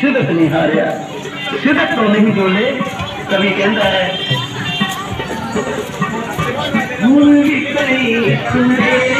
ਸਿਦਕ ਨਹੀਂ ਹਾਰਿਆ ਸਿਦਕ ਤੋਂ ਨਹੀਂ ਡੋਲੇ ਕਵੀ ਕਹਿੰਦਾ ਹੈ ਹੁਣ ਵੀ ਕਈ ਸੁਨੇ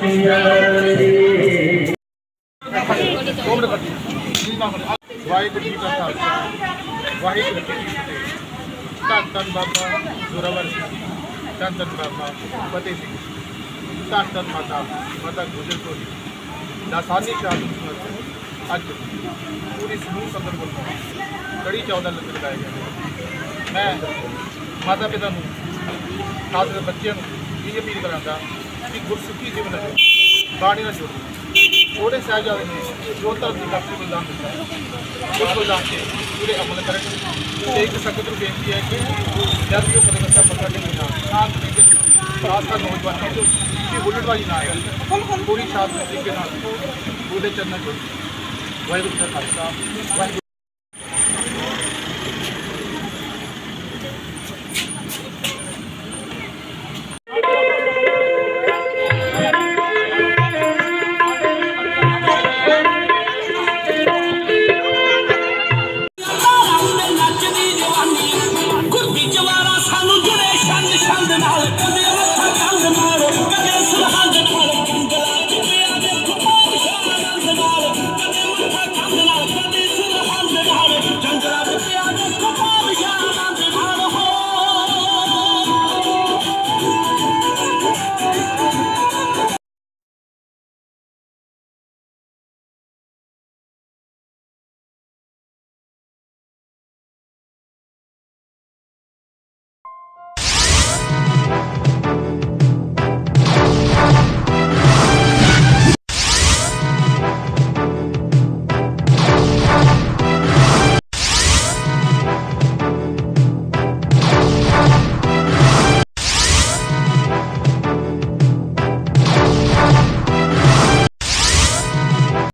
ਪਿਆਰੇ ਵਾਹਿਗੁਰੂ ਜੀ ਕਾ ਖਾਲਸਾ ਵਾਹਿਗੁਰੂ ਜੀ ਕੀ ਫਤਿਹ ਧੰਨ ਧੰਨ ਬਾਬਾ ਜ਼ੋਰਾਵਰ ਸਿੰਘ ਧੰਨ ਧੰਨ ਬਾਬਾ ਫਤਿਹ ਸਿੰਘ ਧੰਨ ਧੰਨ ਮਾਤਾ ਮਾਤਾ ਗੁਜਰ ਕੋਲੀ ਲਾਸਾਨੀ ਸ਼ਾਦੀ ਸਮਰਥ ਅੱਜ ਪੂਰੀ ਸਮੂਹ ਸੰਗਤ ਵੱਲੋਂ ਕੜੀ 14 ਲੰਗਰ ਲਗਾਏ ਗਏ ਮੈਂ ਮਾਤਾ ਪਿਤਾ ਨੂੰ, ਖਾਸ ਕਰਕੇ ਬੱਚਿਆਂ ਨੂੰ ਇਹ ਅਪੀਲ ਕਰਾਂਗਾ ਕਿ ਗੁਰਸਿੱਖੀ ਜੀਵਨ ਹੈ, ਬਾਣੀ ਨਾਲ ਜੁੜੋ ਉਹਦੇ ਸਾਹਿਬਜ਼ਾਦੇ ਨੇ ਜੋ ਧਰਮ ਦੀ ਕਾਫੀ ਬਲਿਦਾਨ ਦਿੱਤਾ ਹੈ। ਉਸ ਬਲਿਦਾਨ ਤੇ ਪੂਰੇ ਅਮਲ ਕਰਨ। ਤੇ ਇੱਕ ਸੰਗਤ ਨੂੰ ਬੇਨਤੀ ਹੈ ਕਿ ਜਦ ਵੀ ਉਹ ਕਦੇ ਬੱਚਾ ਪਕੜ ਨਹੀਂ ਨਾ ਸ਼ਾਂਤ ਤਰੀਕੇ रात का नौजवान है ये बुलेट वाली ना है। पूरी शादी के नाम। बूढ़े चंदन वाहू खालसा वाहू